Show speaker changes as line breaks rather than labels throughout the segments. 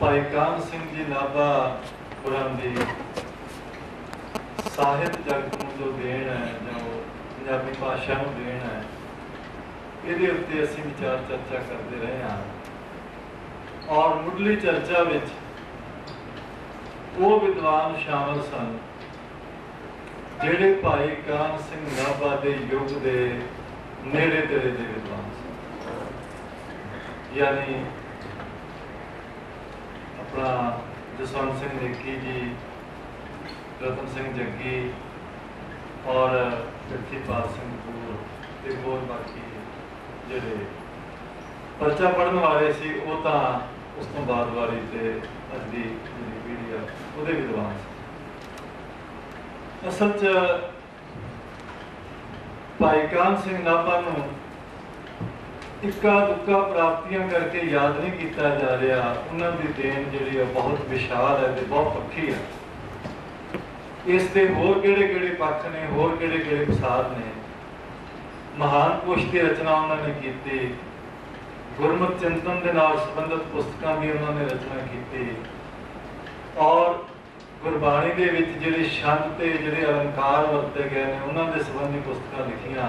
ਭਾਈ ਕਾਨ ਸਿੰਘ ਜੀ ਨਾਭਾ ਪੁਰਨ ਦੀ ਸਾਹਿਤ ਜਗਤ ਨੂੰ ਜੋ ਦੇਣ ਹੈ, ਜੋ ਪੰਜਾਬੀ ਭਾਸ਼ਾ ਨੂੰ ਦੇਣ ਹੈ, ਇਹਦੇ ਉੱਤੇ ਅਸੀਂ ਵਿਚਾਰ ਚਰਚਾ ਕਰਦੇ ਰਹੇ ਹਾਂ। ਔਰ ਮੁੱਢਲੀ ਚਰਚਾ ਵਿੱਚ ਉਹ ਵਿਦਵਾਨ ਸ਼ਾਮਲ ਸਨ, ਜਿਹੜੇ ਭਾਈ ਕਾਨ ਸਿੰਘ ਨਾਭਾ ਦੇ ਯੁੱਗ ਦੇ ਨੇੜੇ ਤੇੜੇ ਦੇ ਵਿਦਵਾਨ ਯਾਨੀ ਆਪਣਾ ਜਸਵੰਤ ਸਿੰਘ ਨੇਕੀ ਜੀ, ਰਤਨ ਸਿੰਘ ਜੱਗੀ ਔਰ ਜਗਤੀਪਾਲ ਸਿੰਘ ਪੂਰ ਤੇ ਹੋਰ ਬਾਕੀ ਜਿਹੜੇ ਪਰਚਾ ਪੜਨ ਵਾਲੇ ਸੀ, ਉਹ ਤਾਂ ਉਸ ਤੋਂ ਬਾਅਦ ਵਾਲੀ ਤੇ ਅੱਜ ਦੀ ਜਿਹੜੀ ਪੀੜ੍ਹੀ ਆ, ਉਹਦੇ ਵਿਦਵਾਨ ਸੀ। ਅਸਲ 'ਚ ਭਾਈ ਕਾਨ ਸਿੰਘ ਨਾਭਾ ਨੂੰ ਇੱਕਾ ਦੁੱਕਾ ਪ੍ਰਾਪਤੀਆਂ ਕਰਕੇ ਯਾਦ ਨਹੀਂ ਕੀਤਾ ਜਾ ਰਿਹਾ। ਉਹਨਾਂ ਦੀ ਦੇਣ ਜਿਹੜੀ ਆ ਬਹੁਤ ਵਿਸ਼ਾਲ ਹੈ ਤੇ ਬਹੁਤ ਪੱਕੀ ਹੈ। ਇਸ ਦੇ ਹੋਰ ਕਿਹੜੇ ਕਿਹੜੇ ਪੱਖ ਨੇ, ਹੋਰ ਕਿਹੜੇ ਕਿਹੜੇ ਵਿਸਾਰ ਨੇ? ਮਹਾਨ ਕੋਸ਼ ਦੀ ਰਚਨਾ ਉਹਨਾਂ ਨੇ ਕੀਤੀ। ਗੁਰਮਤ ਚਿੰਤਨ ਦੇ ਨਾਲ ਸੰਬੰਧਿਤ ਪੁਸਤਕਾਂ ਵੀ ਉਹਨਾਂ ਨੇ ਰਚਨਾ ਕੀਤੀ। ਔਰ ਗੁਰਬਾਣੀ ਦੇ ਵਿੱਚ ਜਿਹੜੇ ਸ਼ਬਦ ਤੇ ਜਿਹੜੇ ਅਲੰਕਾਰ ਵਰਤੇ ਗਏ ਨੇ, ਉਹਨਾਂ ਦੇ ਸੰਬੰਧੀ ਪੁਸਤਕਾਂ ਲਿਖੀਆਂ।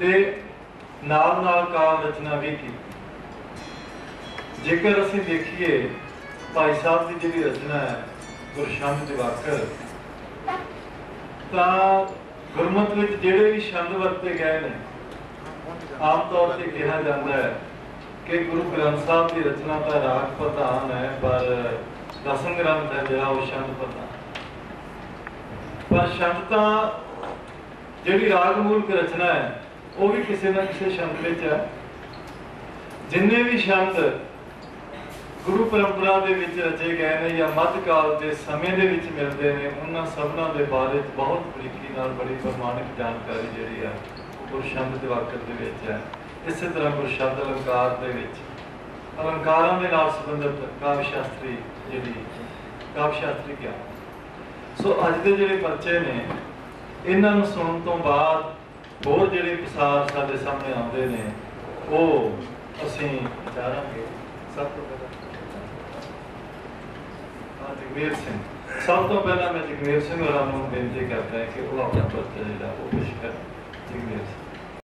ਤੇ ਨਾਲ ਨਾਲ ਕਾਵ ਰਚਨਾ ਵੀ ਕੀਤੀ। ਜੇਕਰ ਅਸੀਂ ਦੇਖੀਏ ਭਾਈ ਸਾਹਿਬ ਦੀ ਜਿਹੜੀ ਰਚਨਾ ਹੈ ਗੁਰਸ਼ਬਦ ਦਿਵਾਕਰ ਤਾਂ ਗੁਰਮਤਿ ਵਿੱਚ ਜਿਹੜੇ ਵੀ ਸ਼ਬਦ ਵਰਤੇ ਗਏ ਨੇ, ਆਮ ਤੌਰ ਤੇ ਕਿਹਾ ਜਾਂਦਾ ਹੈ ਕਿ ਗੁਰੂ ਗ੍ਰੰਥ ਸਾਹਿਬ ਦੀ ਰਚਨਾ ਤਾਂ ਰਾਗ ਪ੍ਰਧਾਨ ਹੈ, ਪਰ ਦਸਮ ਗ੍ਰੰਥ ਹੈ ਜਿਹੜਾ ਉਹ ਸ਼ਬਦ ਪ੍ਰਧਾਨ ਪਰ ਸ਼ਬਦ ਤਾਂ ਜਿਹੜੀ ਰਾਗ ਮੂਲਕ ਰਚਨਾ ਹੈ ਉਹ ਵੀ ਕਿਸੇ ਨਾ ਕਿਸੇ ਸ਼ਬਦ ਵਿੱਚ ਹੈ। ਜਿੰਨੇ ਵੀ ਸ਼ਬਦ ਗੁਰੂ ਪਰੰਪਰਾ ਦੇ ਵਿੱਚ ਰਚੇ ਗਏ ਨੇ ਜਾਂ ਮੱਧਕਾਲ ਦੇ ਸਮੇਂ ਦੇ ਵਿੱਚ ਮਿਲਦੇ ਨੇ, ਉਹਨਾਂ ਸਭਨਾਂ ਦੇ ਬਾਰੇ ਬਹੁਤ ਬਰੀਕੀ ਨਾਲ ਬੜੀ ਪ੍ਰਮਾਣਿਕ ਜਾਣਕਾਰੀ ਜਿਹੜੀ ਹੈ, ਗੁਰਸ਼ਬਦ ਦੇ ਵਾਕਰ ਦੇ ਵਿੱਚ ਹੈ। ਇਸੇ ਤਰ੍ਹਾਂ ਗੁਰਸ਼ਬਦ ਅਲੰਕਾਰ ਦੇ ਵਿੱਚ, ਅਲੰਕਾਰਾਂ ਦੇ ਨਾਲ ਸੰਬੰਧਿਤ ਕਾਵਿ ਸ਼ਾਸਤਰੀ ਜਿਹੜੀ ਕਾਵਿ ਸ਼ਾਸਤਰੀ ਕਿਹਾ ਸੋ ਅੱਜ ਦੇ ਜਿਹੜੇ ਪਰਚੇ ਨੇ, ਇਹਨਾਂ ਨੂੰ ਸੁਣਨ ਤੋਂ ਬਾਅਦ ਹੋਰ ਜਿਹੜੇ ਵਿਸਾਰ ਸਾਡੇ ਸਾਹਮਣੇ ਆਉਂਦੇ ਨੇ, ਉਹ ਅਸੀਂ ਵਿਚਾਰਾਂਗੇ। ਸਭ ਤੋਂ ਪਹਿਲਾਂ ਹਾਂ, ਜਗਵੀਰ ਸਿੰਘ। ਸਭ ਤੋਂ ਪਹਿਲਾਂ ਮੈਂ ਜਗਵੀਰ ਸਿੰਘ ਹੋਰਾਂ ਨੂੰ ਬੇਨਤੀ ਕਰਦਾ ਕਿ ਉਹ ਆਪਣਾ ਪਰਚਾ ਜਿਹੜਾ, ਉਹ ਪੇਸ਼ ਕਰ ਜਗਵੀਰ ਸਿੰਘ।